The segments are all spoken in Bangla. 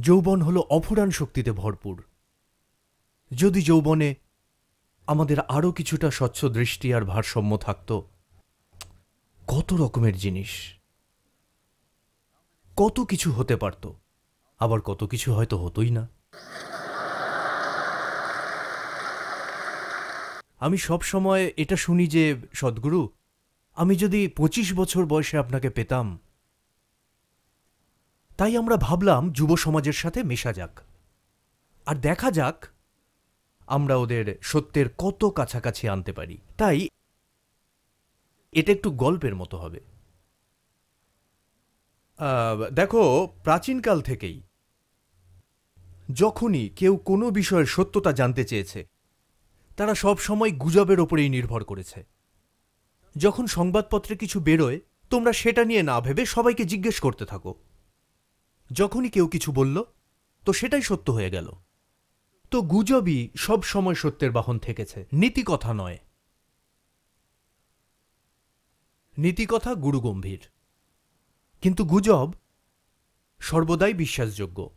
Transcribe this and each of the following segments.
যৌবন হলো অফুরান শক্তিতে ভরপুর। যদি যৌবনে আমাদের আরও কিছুটা স্বচ্ছ দৃষ্টি আর ভারসাম্য থাকত, কত রকমের জিনিস, কত কিছু হতে পারত, আবার কত কিছু হয়তো হতোই না। আমি সব সময় এটা শুনি যে, সদ্গুরু, আমি যদি পঁচিশ বছর বয়সে আপনাকে পেতাম তাই আমরা ভাবলাম যুব সমাজের সাথে মেশা যাক। আর দেখা যাক আমরা ওদের সত্যের কত কাছাকাছি আনতে পারি। তাই এটা একটু গল্পের মতো হবে। দেখো, প্রাচীনকাল থেকেই যখনই কেউ কোনো বিষয়ের সত্যতা জানতে চেয়েছে, তারা সব সময় গুজবের ওপরেই নির্ভর করেছে। যখন সংবাদপত্রে কিছু বেরোয়, তোমরা সেটা নিয়ে না ভেবে সবাইকে জিজ্ঞেস করতে থাকো। যখনই কেউ কিছু বলল, তো সেটাই সত্য হয়ে গেল। তো গুজবই সব সময় সত্যের বাহন থেকেছে, নীতিকথা নয়। নীতিকথা গুরুগম্ভীর। কিন্তু গুজব সর্বদাই বিশ্বাসযোগ্য।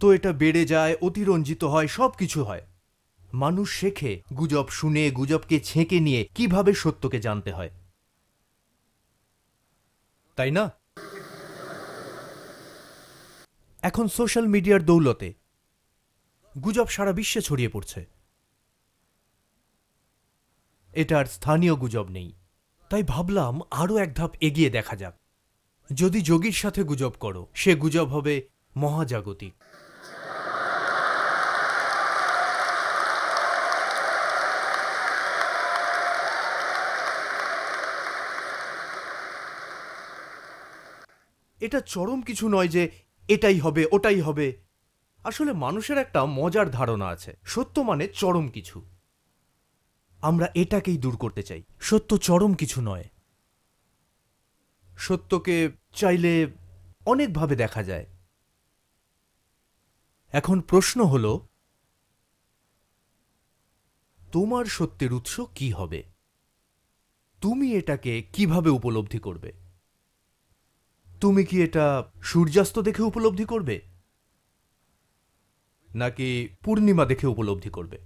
তো এটা বেড়ে যায়, অতিরঞ্জিত হয় সব কিছু হয়। মানুষ শেখে গুজব শুনে, গুজবকে ছেঁকে নিয়ে কীভাবে সত্যকে জানতে হয়। তাই না? এখন সোশ্যাল মিডিয়ার দৌলতে। গুজব সারা বিশ্বে ছড়িয়ে পড়ছে। এটার স্থানীয় গুজব নেই। তাই ভাবলাম আরও এক ধাপ এগিয়ে দেখা যাক। যদি যোগীর সাথে গুজব করো, সে গুজব হবে মহাজাগতিক। এটা চরম কিছু নয় যে এটাই হবে, ওটাই হবে। আসলে মানুষের একটা মজার ধারণা আছে, সত্য মানে চরম কিছু। আমরা এটাকেই দূর করতে চাই, সত্য চরম কিছু নয়। সত্যকে চাইলে অনেকভাবে দেখা যায়। এখন প্রশ্ন হল, তোমার সত্যের উৎস কি হবে? তুমি এটাকে কীভাবে উপলব্ধি করবে? তুমি কি এটা সূর্যাস্ত দেখে উপলব্ধি করবে? নাকি পূর্ণিমা দেখে উপলব্ধি করবে?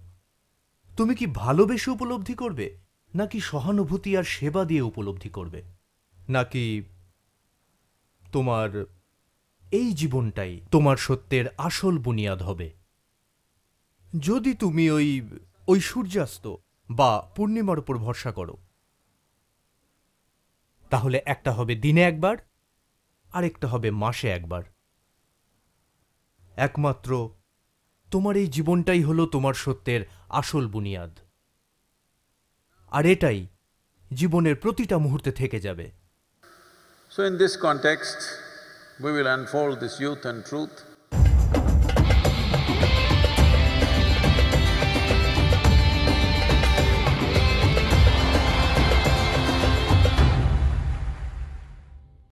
তুমি কি ভালোবেসে উপলব্ধি করবে? নাকি সহানুভূতি আর সেবা দিয়ে উপলব্ধি করবে? নাকি তোমার এই জীবনটাই তোমার সত্যের আসল বুনিয়াদ হবে? যদি তুমি ওই ওই সূর্যাস্ত বা পূর্ণিমার উপর ভরসা করো, তাহলে একটা হবে দিনে একবার আরেকটা হবে মাসে একবার। একমাত্র, তোমার এই জীবনটাই হলো তোমার সত্যের আসল বুনিয়াদ। আর এটাই জীবনের প্রতিটা মুহূর্তে থেকে যাবে। So in this context we will unfold this youth and truth.